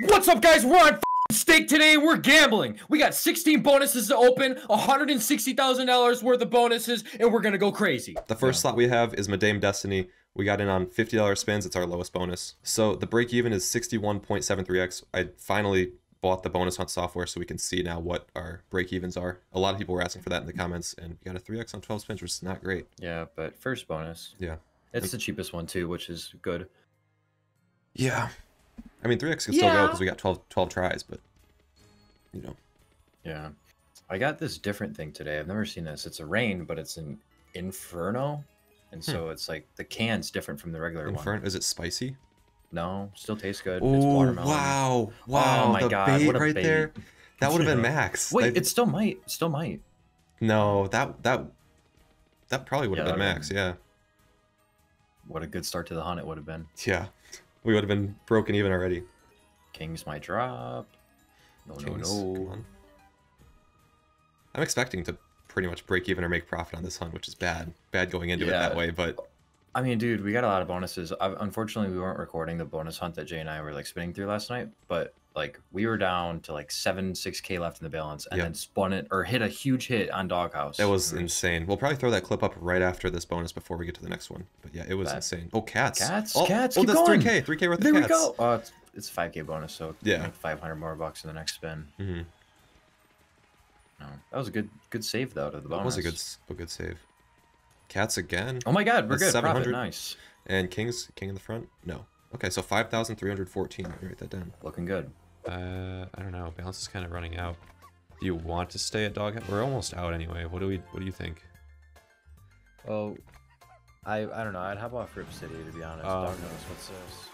What's up, guys? We're on f***ing stake today. We're gambling. We got 16 bonuses to open, $160,000 worth of bonuses, and we're gonna go crazy. The first slot we have is Madame Destiny. We got in on $50 spins. It's our lowest bonus. So the break even is 61.73x. I finally bought the bonus hunt software so we can see now what our break evens are. A lot of people were asking for that in the comments, and we got a 3x on 12 spins, which is not great. Yeah, but first bonus. Yeah. It's the cheapest one too, which is good. Yeah. I mean, 3x can still go because we got 12, 12 tries, but, you know. Yeah. I got this different thing today. I've never seen this. It's a rain, but it's an inferno. And so hmm. it's like the can's different from the regular one. Inferno, is it spicy? No, still tastes good. it's Oh, watermelon. wow. Oh wow. my the God, bait what a right bait. there. That would have been max. Wait, I- it still might. it Still might. No, that, that, that probably would have Yeah, been max, would've yeah. What a good start to the hunt it would have been. Yeah. We would have been broken even already. Kings might drop. No, Kings, no, no. I'm expecting to pretty much break even or make profit on this hunt, which is bad. Bad going into it that way, but I mean, dude, we got a lot of bonuses. I, unfortunately, we weren't recording the bonus hunt that Jay and I were like spinning through last night. But like, we were down to like seven, six k left in the balance, and Yeah. then spun it or hit a huge hit on Doghouse. that was insane. We'll probably throw that clip up right after this bonus before we get to the next one. But yeah, it was Bet. insane. Oh, cats. Cats, Oh, cats, Oh, keep that's going. 3K. 3K worth of There we go. Oh, it's it's five k bonus, so Yeah. five hundred more bucks in the next spin. hmm No, that was a good good save though to the bonus. That was a good, a good save. Cats again. Oh my god, we're That's good. Profit, 700. nice. And kings, king in the front. No. Okay, so 5,314. Let me write that down. Looking good. Uh, I don't know. Balance is kind of running out. Do you want to stay at dog? We're almost out anyway. What do we? What do you think? Oh, I I don't know. I'd hop off Rip City to be honest. Um, Dog knows what's this.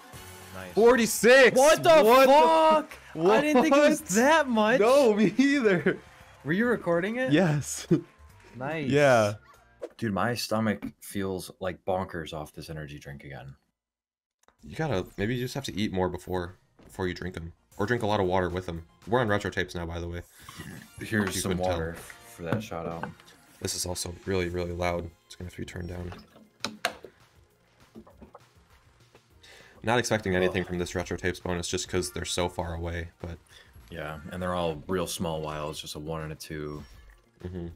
Nice. 46. What the fuck? I didn't think it was that much. No, me either. Were you recording it? Yes. Nice. yeah. Dude, my stomach feels like bonkers off this energy drink again. You gotta, maybe you just have to eat more before before you drink them. Or drink a lot of water with them. We're on retro tapes now, by the way. Here's some couldn't tell. water for that shout out. This is also really, really loud. It's gonna have to be turned down. Not expecting anything from this retro tapes bonus just because they're so far away, but Yeah, and they're all real small wilds, just a one and a two. mhm.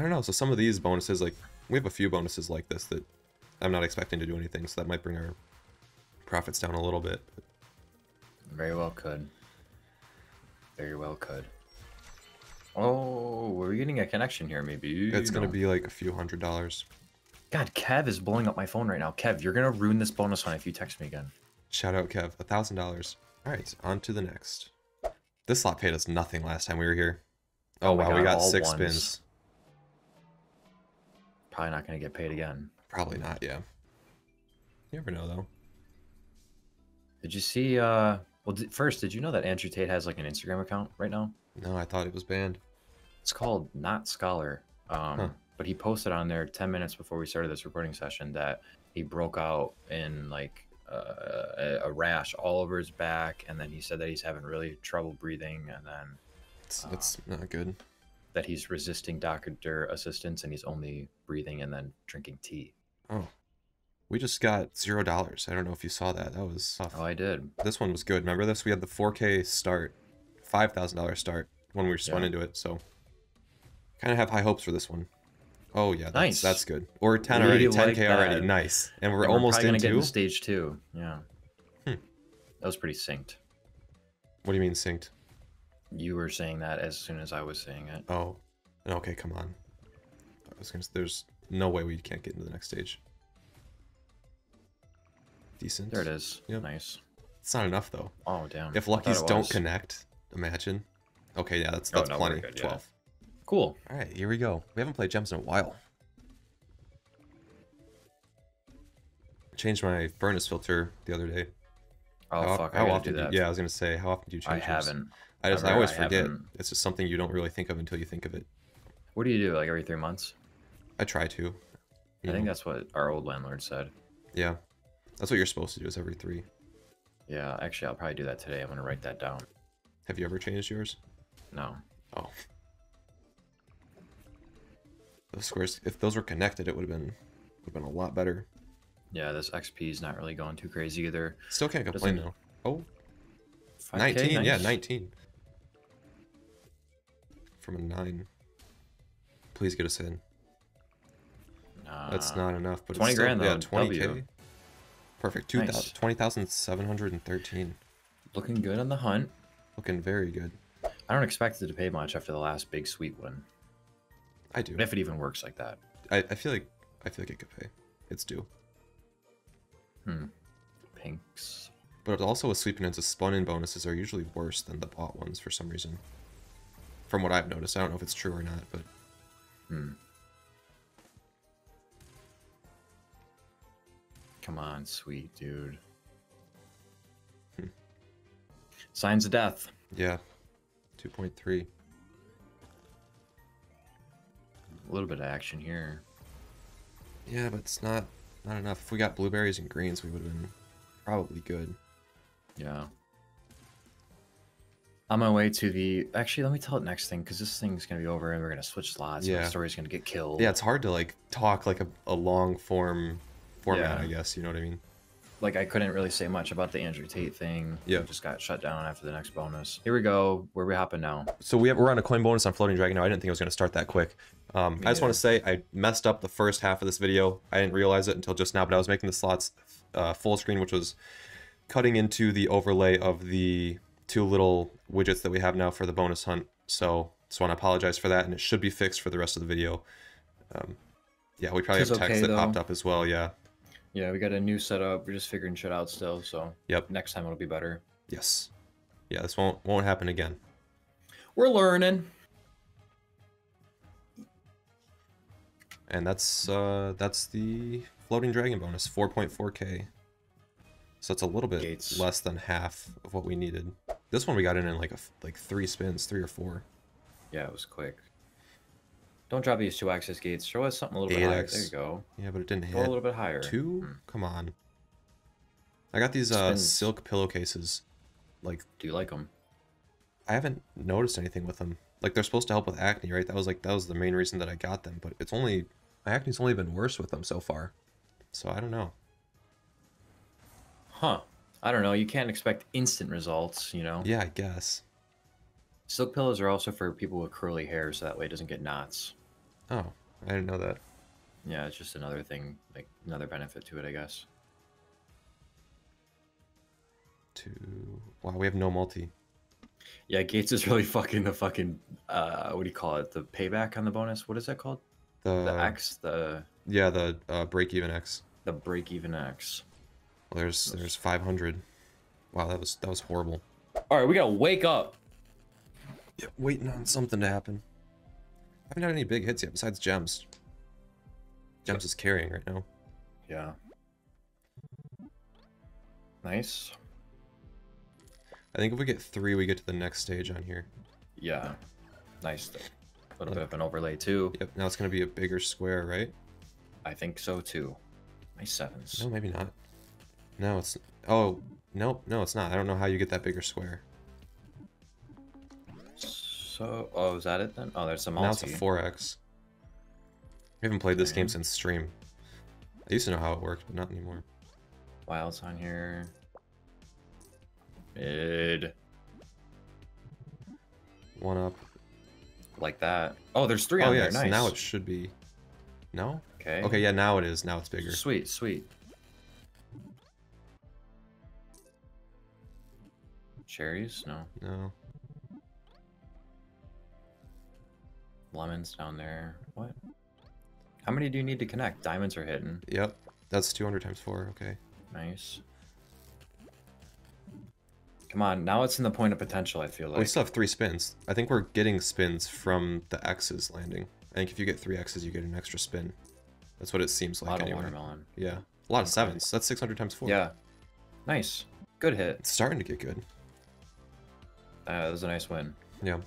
I don't know. So some of these bonuses, like we have a few bonuses like this that I'm not expecting to do anything, so that might bring our profits down a little bit. Very well could. Very well could. Oh, we're getting a connection here, maybe. It's gonna be like a few hundred dollars. God, Kev is blowing up my phone right now. Kev, you're gonna ruin this bonus hunt if you text me again. Shout out Kev, a thousand dollars. All right, on to the next. This slot paid us nothing last time we were here. Oh, Oh wow, we got six ones. spins. Probably not gonna get paid again. Probably not, yeah. You never know though. Did you see? uh Well, di- first, did you know that Andrew Tate has like an Instagram account right now? No, I thought it was banned. It's called Not Scholar. Um, Huh. But he posted on there 10 minutes before we started this recording session that he broke out in like uh, a, a rash all over his back. And then he said that he's having really trouble breathing and then It's, Ah. it's not good. That he's resisting doctor assistance and he's only breathing and then drinking tea. Oh, we just got zero dollars. I don't know if you saw that. That was tough. Oh, I did. This one was good. Remember this? We had the 4K start, five thousand dollar start when we spun Yeah. into it. So, kind of have high hopes for this one. Oh yeah, that's, Nice. That's good. Or 10 Really already, like 10K already. Nice. And we're And almost probably gonna get into. into stage two. Yeah. Hmm. That was pretty synced. What do you mean synced? You were saying that as soon as I was saying it. Oh, okay, come on. I was gonna. There's no way we can't get into the next stage. Decent. There it is. Yep. Nice. It's not enough though. Oh damn. If luckies don't connect, imagine. Okay, yeah, that's Oh, that's no, plenty. good, yeah. Twelve. Cool. All right, here we go. We haven't played gems in a while. Changed my furnace filter the other day. Oh how, fuck! how I often do that. yeah, I was gonna say, how often do you I change? yours? haven't. I just, I always I forget. haven't. It's just something you don't really think of until you think of it. What do you do? Like every three months? I try to. I you think that's what our old landlord said. Yeah, that's what you're supposed to do. Is every three. Yeah, actually, I'll probably do that today. I'm gonna write that down. Have you ever changed yours? No. Oh. Those squares, if those were connected, it would have been would have been a lot better. Yeah, this XP is not really going too crazy either. Still can't complain Doesn't- though. Oh, 5K, 19. Yeah, 19. From a 9. Please get us in. That's not enough, but 20 it's still, grand, yeah, 20k. W. Perfect. Two Nice. thousand twenty thousand seven hundred and thirteen. Looking good on the hunt. Looking very good. I don't expect it to pay much after the last big sweet win. I do. If it even works like that. I, I feel like I feel like it could pay. It's due. Hmm. Pinks. But also with sweep into spun in bonuses are usually worse than the bought ones for some reason. From what I've noticed. I don't know if it's true or not, but Hmm. Come on, sweet dude. Hmm. Signs of death. yeah. 2.3. A little bit of action here. Yeah, but it's not not enough. If we got blueberries and greens, we would have been probably good. Yeah. On my way to the. Actually, let me tell it next thing because this thing's gonna be over and we're gonna switch slots. Yeah. Yeah. the story's gonna get killed. Yeah, it's hard to like talk like a, a long form format, Yeah. I guess, you know what I mean? Like I couldn't really say much about the Andrew Tate thing. Yeah. It just got shut down after the next bonus. Here we go. Where we hopping now? So we have, we're on a coin bonus on Floating Dragon now. I didn't think it was going to start that quick. Um, I just want to say I messed up the first half of this video. I didn't realize it until just now, but I was making the slots uh, full screen, which was cutting into the overlay of the two little widgets that we have now for the bonus hunt. So just want to apologize for that, and it should be fixed for the rest of the video. Um, yeah, we probably have text okay, that popped up as well. Yeah. Yeah, we got a new setup. We're just figuring shit out still. So Yep. next time it'll be better. Yes. Yeah, this won't won't happen again. We're learning. And that's uh that's the floating dragon bonus, 4.4k. So it's a little bit Gates. less than half of what we needed. This one we got in in like a, like three spins, three or four. Yeah, it was quick. Don't drop these two access gates. Show us something a little bit higher. There you go. Yeah, but it didn't Go a little bit higher. Two? Hmm. Come on. I got these uh silk pillowcases. Like Do you like them? I haven't noticed anything with them. Like they're supposed to help with acne, right? That was like that was the main reason that I got them, but it's only my acne's only been worse with them so far. So I don't know. Huh. I don't know. You can't expect instant results, you know? Yeah, I guess. Silk pillows are also for people with curly hair, so that way it doesn't get knots. Oh, I didn't know that. Yeah, it's just another thing, like another benefit to it, I guess. Two. Wow, we have no multi. Yeah, Gates is really fucking the fucking uh what do you call it? The payback on the bonus? What is that called? The, The X, the Yeah, the uh, break even X. the break even X. Well, there's there's 500. Wow, that was that was horrible. Alright, we gotta wake up. Yep, waiting on something to happen. I haven't had any big hits yet besides gems. Gems is carrying right now. Yeah. Nice. I think if we get three, we get to the next stage on here. Yeah. Nice. A little bit of an overlay too. Yep, now it's gonna be a bigger square, right? I think so too. Nice sevens. No, maybe not. No, it's oh nope, no, it's not. I don't know how you get that bigger square. So, oh, is that it then? Oh, there's some Now it's a 4x. I haven't played this game since stream. I used to know how it worked, but not anymore. Wilds on here. Mid. One up. Like that. Oh, there's three Oh on yeah, there. so Nice. now it should be. No. Okay. Okay, yeah, now it is. Now it's bigger. Sweet, sweet. Cherries? No. No. Lemons down there. What? How many do you need to connect? Diamonds are hidden. Yep. That's 200 times four. Okay. Nice. Come on, now it's in the point of potential, I feel like. we still have three spins. I think we're getting spins from the X's landing. I think if you get three X's, you get an extra spin. That's what it seems like. A lot of watermelon. Yeah. A lot of sevens. That's 600 times four. Yeah. Nice. Good hit. It's starting to get good. Uh, that was a nice win. Yeah.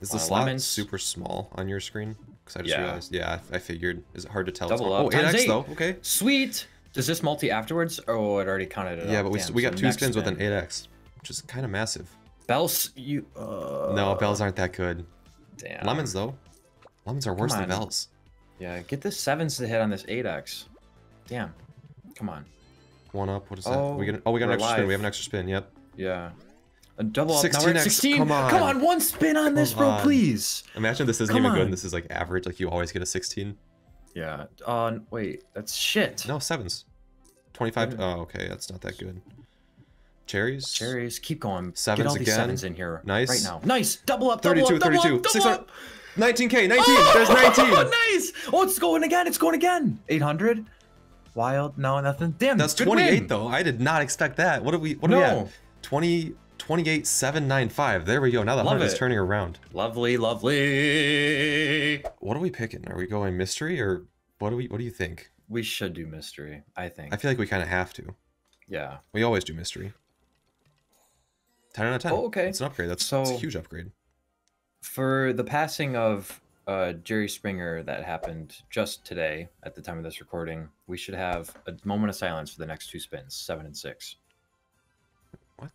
Is the Wow, slot lemons. super small on your screen? Because I just Yeah. realized. Yeah, I I figured. Is it hard to tell? Double it's up. Oh, 8x Times eight. though. Okay. Sweet. Does this multi afterwards? Oh, it already counted it. Yeah, up. but we, Damn, we so got two next spins with an 8x, which is kind of massive. Bells, you. Uh, no, bells aren't that good. Damn. Lemons though. Lemons are worse than bells. Yeah, get the sevens to hit on this 8x. Damn. Come on. One up. What is that? Oh, we get, oh, we got an extra spin. We have an extra spin. Yep. Yeah. A double up. 16x, 16. come on. Come on, one spin on this, Come bro, on. please. Imagine this isn't Come even good and this is like average. Like you always get a 16. Yeah. Uh, wait, that's shit. No, sevens. 25. Yeah. Oh, okay. That's not that good. Cherries? Cherries, keep going. Sevens Get all these sevens in here. Nice. Right now. Nice. Double up. Double 32, up. Double 32. Up, double up. 19k. 19. Oh, There's 19. nice. Oh, it's going again. It's going again. 800. Wild. No, nothing. Damn. That's 28 win. though. I did not expect that. What do we? What do we No. at? 20, 28, 795. There we go. Now the Love hundred is turning around. Lovely, lovely. What are we picking? Are we going mystery or what do we? What do you think? We should do mystery. I think. I feel like we kind of have to. yeah. We always do mystery. 10 out of 10. Oh, okay. It's an upgrade. That's, that's a So- huge upgrade. For the passing of uh, Jerry Springer that happened just today at the time of this recording, we should have a moment of silence for the next two spins, seven and six. What?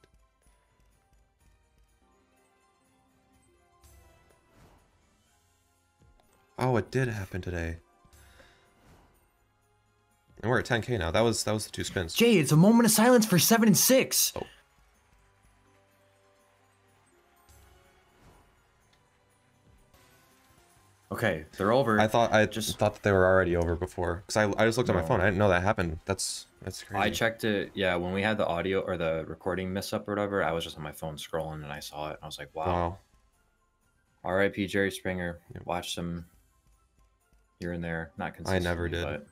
Oh, it did happen today. And we're at 10k now. That was that was the two spins. Jay, it's a moment of silence for seven and six. Oh. Okay, they're over. I thought I Just- just thought that they were already over before because I, I just looked at my phone. I didn't know that happened. That's that's crazy. I checked it. Yeah, when we had the audio or the recording miss up or whatever, I was just on my phone scrolling and I saw it. And I was like, wow. Wow. R.I.P. Jerry Springer. Yep. Watched him here and there. Not consistently. I never did. But,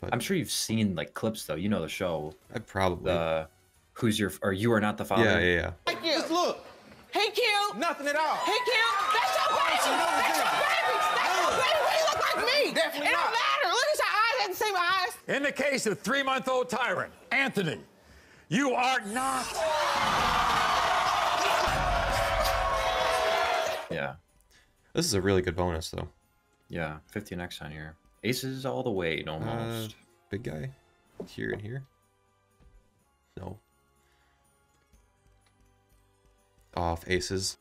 But- I'm sure you've seen like clips though. You know the show. I probably. The Who's Your or You Are Not the Father. yeah, yeah, yeah. Hey, Cute. Look. Hey, Cute. Nothing at all. Hey, Cute. That's your baby. That's your baby. That's your baby. Why you look like me? Definitely it don't matter. Look at your eyes. I can see my eyes. In the case of three month old tyrant, Anthony, you are not. Yeah. This is a really good bonus though. Yeah. 15x on here. Aces all the way, Uh, almost. big guy, here and here. No. Off aces.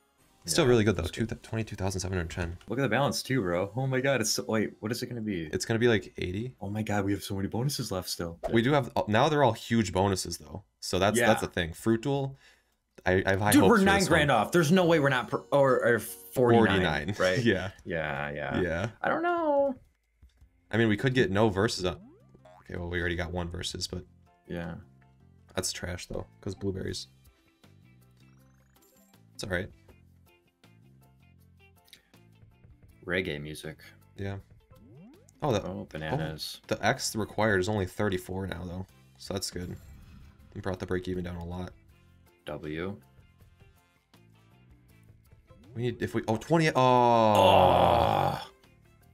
Still really good though. Two, 22,710. Look at the balance too, bro. Oh my god. It's so, wait. What is it gonna be? It's gonna be like 80. oh my god. We have so many bonuses left still. We do have uh, now. They're all huge bonuses though. So that's that's the thing. Fruit Duel. I, I have high Dude, hopes we're for nine grand one. off. There's no way we're not per, or, or 49, 49. right? yeah. Yeah, yeah. Yeah. I don't know. I mean, we could get no verses up. Okay, well, we already got one versus, but Yeah. that's trash though, because blueberries. It's all right. Reggae music. Yeah. Oh, the oh, oh, bananas. the X required is only 34 now though, so that's good. We brought the break even down a lot. W. We need if we oh 20 oh, Oh.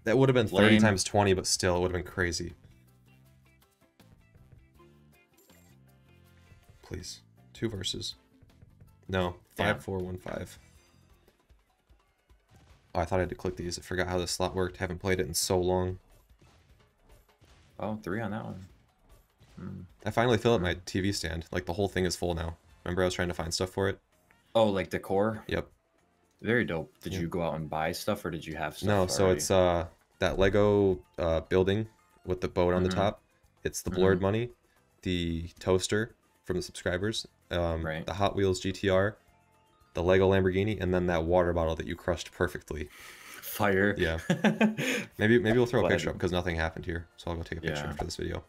that would have been 30 Lame. times 20, but still it would have been crazy. Please, two verses. No, Damn. five four one five. Oh, I thought I had to click these. I forgot how this slot worked. Haven't played it in so long. Oh, three on that one. I finally filled up my TV stand. Like the whole thing is full now. Remember I was trying to find stuff for it? Oh, like decor? Yep. Very dope. Did Yeah. you go out and buy stuff or did you have stuff? No, so it's uh that Lego uh building with the boat on the Mhm. top. It's the blurred money, the toaster from the subscribers, um, Right. the Hot Wheels GTR, the Lego Lamborghini, and then that water bottle that you crushed perfectly. fire. Yeah. Maybe maybe we'll throw a picture up because nothing happened here. So I'll go take a picture Yeah. for this video.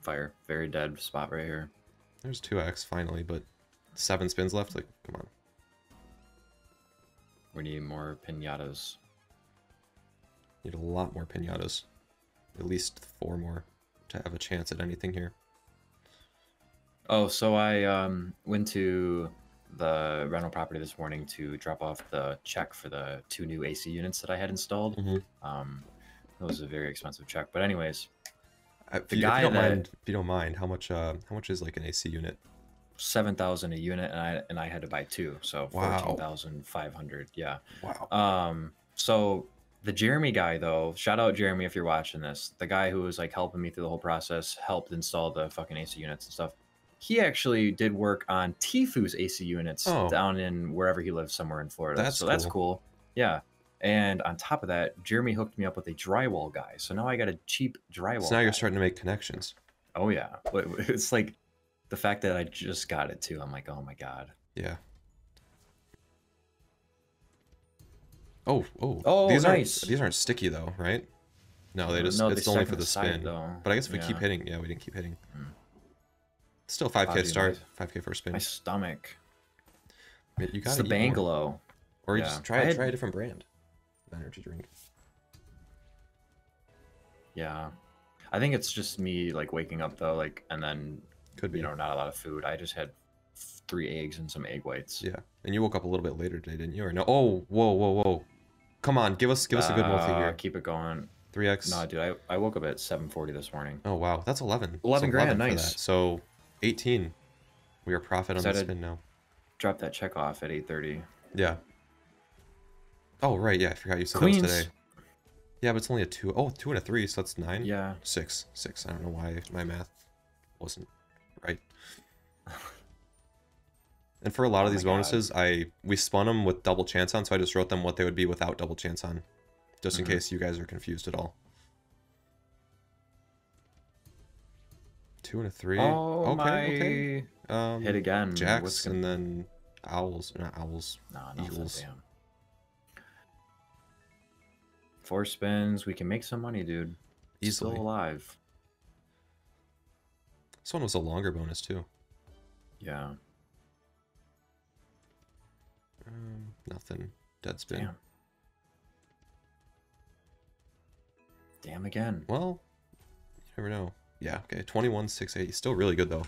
fire. Very dead spot right here. There's two X finally, but seven spins left. Like, come on. We need more pinatas. Need a lot more pinatas. At least four more to have a chance at anything here. Oh, so I um went to the rental property this morning to drop off the check for the two new AC units that I had installed. Mhm. Um, it was a very expensive check, but anyways, Uh, If The you, if you guy don't that- mind, if you don't mind, how much uh how much is like an AC unit? seven thousand a unit, and I and I had to buy two, so Wow. fourteen thousand five hundred. Yeah. Wow. Um. So the Jeremy guy, though, shout out Jeremy if you're watching this. The guy who was like helping me through the whole process, helped install the fucking AC units and stuff. He actually did work on Tifu's AC units Oh. down in wherever he lives, somewhere in Florida. That's so that's cool. cool. Yeah. And on top of that, Jeremy hooked me up with a drywall guy. So now I got a cheap drywall. So now you're starting to make connections. Oh yeah, it's like the fact that I just got it too. I'm like, oh my god. Yeah. Oh, oh, Oh, these nice. aren't these aren't sticky though, right? No, they just No, they it's only for the side, spin. though. But I guess if we keep hitting, yeah, we didn't keep hitting. Hmm. Still 5k Oh, dude, start, my- 5k for a spin. My stomach. You It's got the Bangalow. or you yeah. just try had- try a different brand of energy drink. Yeah. I think it's just me like waking up though, like and then Could be. you know, not a lot of food. I just had three eggs and some egg whites. Yeah, and you woke up a little bit later today, didn't you? Or no? Oh, whoa, whoa, whoa! Come on, give us give us a good multi Uh, here. Keep it going. Three x. No, dude, I, I woke up at 7:40 this morning. Oh wow, that's eleven. That's 11 grand, for nice. that. So, eighteen. We are profit on the spin now. Dropped that check off at 8:30. Yeah. Oh right, yeah, I forgot you said that Queens. was today. Yeah, but it's only a two. Oh, two and a three, so that's nine. Yeah. Six, six. I don't know why my math wasn't right. And for a lot Oh of these my God. bonuses, I we spun them with double chance on, so I just wrote them what they would be without double chance on, just in Mhm. case you guys are confused at all. Two and a three. Oh okay, my okay. Um, hit again. Jacks What's gonna- and then owls, not owls. Nah, nothing, Eagles. damn. Four spins, we can make some money, dude. Easily. Still alive. This one was a longer bonus too. Yeah. Um, nothing. Dead spin. Damn. Damn again. Well, you never know. Yeah, okay. 21, 680. Still really good, though.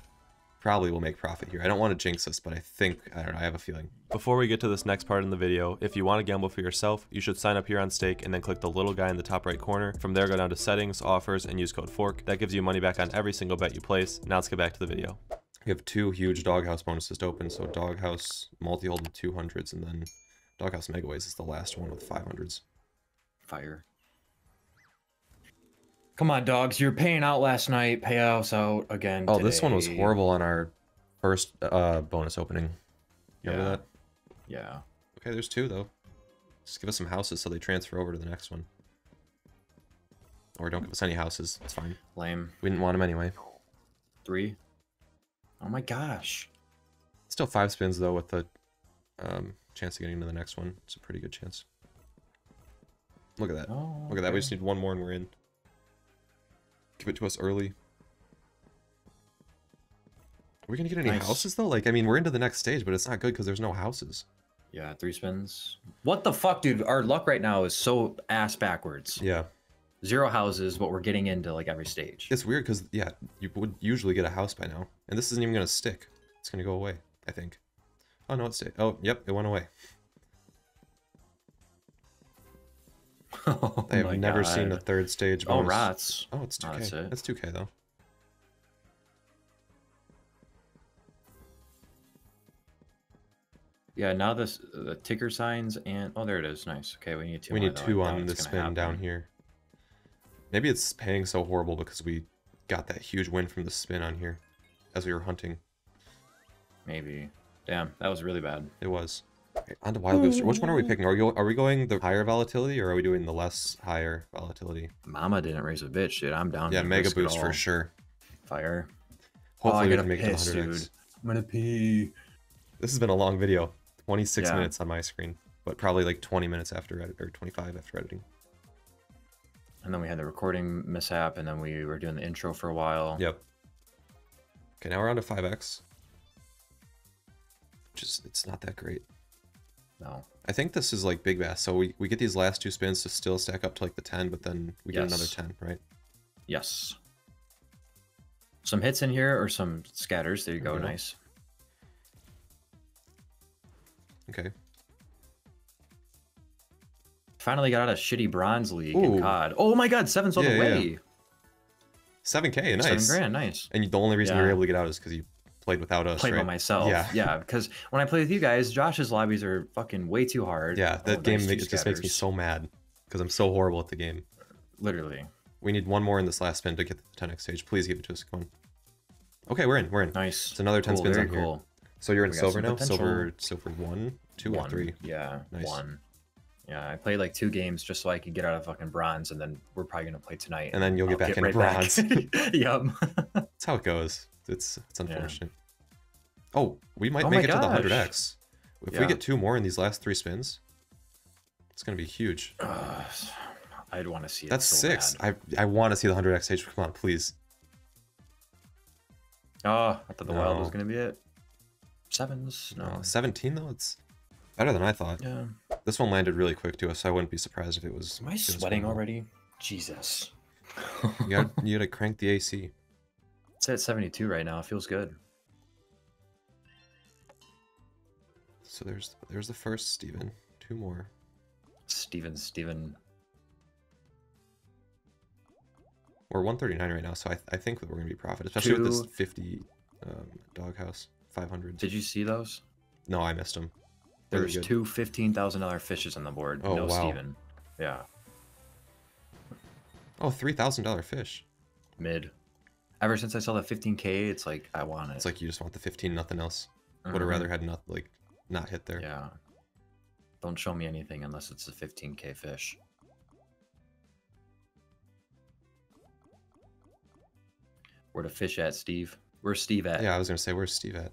Probably will make profit here. I don't want to jinx this, but I think, I don't know, I have a feeling. Before we get to this next part in the video, if you want to gamble for yourself, you should sign up here on Stake and then click the little guy in the top right corner. From there, go down to settings, offers, and use code FORK. That gives you money back on every single bet you place. Now let's get back to the video. We have two huge doghouse bonuses to open. So doghouse multi-hold with 200s, and then doghouse megaways is the last one with 500s. Fire. Come on, dogs. You're paying out last night. Pay us out again. Oh, this one was horrible on our first uh, bonus opening. You Remember Yeah. that? Yeah. Okay, there's two, though. Just give us some houses so they transfer over to the next one. Or don't give us any houses. It's fine. Lame. We didn't want them anyway. Three. Oh my gosh. Still five spins though with the um, chance of getting to the next one. It's a pretty good chance. Look at that. Oh, Look at that. We just need one more and we're in. Give it to us early. Are we gonna get any Nice. houses though? Like, I mean, we're into the next stage, but it's not good because there's no houses. Yeah, three spins. What the fuck, dude? Our luck right now is so ass backwards. Yeah, Zero houses, but we're getting into like every stage. it's weird because yeah, you would usually get a house by now, and this isn't even gonna stick. It's gonna go away. I think. Oh no, it stayed. Oh, yep, it went away. Oh I have never seen a third stage. Oh, rats. Oh, it's 2k. Oh, that's it. That's 2k though. Yeah, now this the ticker signs and oh, there it is. Nice. Okay, we need two. we need two on the spin down here. Maybe it's paying so horrible because we got that huge win from the spin on here as we were hunting. Maybe. Damn, that was really bad. It was. Okay, on to Wild Booster. Which one are we picking? Are we, mm. are we going the higher volatility or are we doing the less higher volatility? Mama didn't raise a bitch, dude. I'm down. Yeah, Mega Boost for sure. Fire. Hopefully oh, I we gotta can make it piss, to 100x. dude. I'm gonna pee. This has been a long video. 26 Yeah. minutes on my screen, but probably like 20 minutes after edit or 25 after editing. And then we had the recording mishap, and then we were doing the intro for a while. Yep. Okay, now we're on to 5x. Just it's not that great. No. I think this is like Big Bass. So we, we get these last two spins to still stack up to like the 10, but then we get another 10, right? Yes. Some hits in here or some scatters. There you go. Yeah. Nice. Okay. Finally got out of shitty bronze league Ooh. in COD. Oh my god, seven's all Yeah, the yeah. way. 7k, nice. Seven grand, nice. And the only reason you were Yeah. able to get out is because you played without us, Played by myself. Yeah. Yeah, because when I play with you guys, Josh's lobbies are fucking way too hard. Yeah, Oh, that game nice, ma- two just makes me so mad because I'm so horrible at the game. Literally. We need one more in this last spin to get to the 10x stage. Please give it to us. Come on. Okay, we're in. We're in. Nice. It's another 10 Cool, spins on here. cool. So you're in We silver now? Silver, potential. silver one, two, or three? Yeah, Nice. one. Yeah, I played like two games just so I could get out of fucking bronze, and then we're probably gonna play tonight. And then you'll get I'll back into right back. bronze. yep. That's how it goes. It's it's Yeah. unfortunate. Oh, we might Oh make it to the 100x. If we get two more in these last three spins, it's gonna be huge. Ugh, I'd want to see it. That's so six. bad. I I want to see the 100x stage. Come on, please. Oh, I thought the wild was gonna be it. Sevens. No. No, 17 though. It's better than I thought. Yeah. This one landed really quick too, so I wouldn't be surprised if it was. Am I sweating already? Jesus. You gotta, you gotta crank the AC. It's at 72 right now. It feels good. So there's there's the first Steven. Two more. Steven, Steven. We're 139 right now, so I, I think that we're gonna be profit, especially with this 50 um, doghouse 500. Did you see those? No, I missed them. There's good. two $15,000 fishes on the board. Oh, no wow. Steven. Yeah. Oh, three thousand dollar fish. Mid. Ever since I saw the 15K, it's like, I want it. It's like you just want the 15, nothing else. Would have Mhm. rather had not like not hit there. Yeah. Don't show me anything unless it's a 15k fish. Where the fish at, Steve? Where's Steve at? Yeah, I was gonna say, where's Steve at?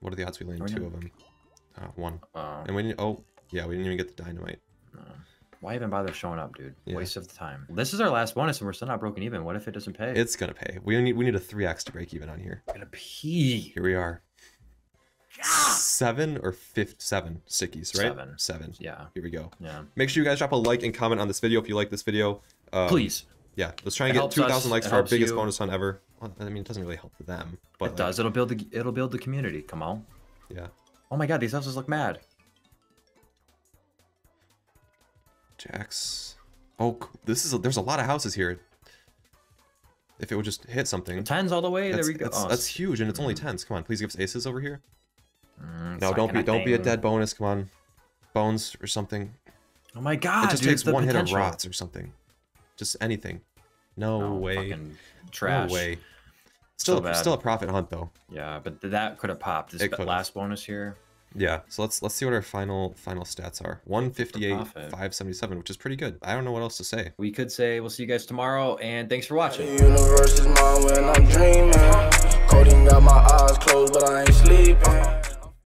What are the odds we land two of them? Uh, one. Uh, And we didn't. Oh, yeah, we didn't even get the dynamite. no. Why even bother showing up, dude? Yeah. Waste of the time. This is our last bonus, and we're still not broken even. What if it doesn't pay? It's gonna pay. We need we need a three x to break even on here. gonna pee. Here we are. Seven or fifth seven sickies, right? Seven. Seven. Yeah. Here we go. Yeah. Make sure you guys drop a like and comment on this video if you like this video. Um, Please. Yeah, let's try and It get two thousand likes it for our biggest you. bonus hunt ever. Well, I mean, it doesn't really help them, but it like, does. It'll build the it'll build the community. Come on. Yeah. Oh my god, these houses look mad. Jacks. Oh, this is a, there's a lot of houses here. If it would just hit something. Tens all the way. That's, there we go. that's, Oh, that's huge, and it's only tens. Come on, please give us aces over here. mm, No, don't be don't be a dead bonus. Come on, bones or something. Oh my god, it just dude, takes one hit of rots or something. Just anything. No, No, way. trash. No way. Still, bad. still a profit hunt though. Yeah, but that could have popped. This last bonus here. Yeah. So let's let's see what our final final stats are. 158, 577, which is pretty good. I don't know what else to say. We could say we'll see you guys tomorrow, and thanks for watching. Universe is mine when I'm dreaming. Coding got my eyes closed, but I ain't sleeping.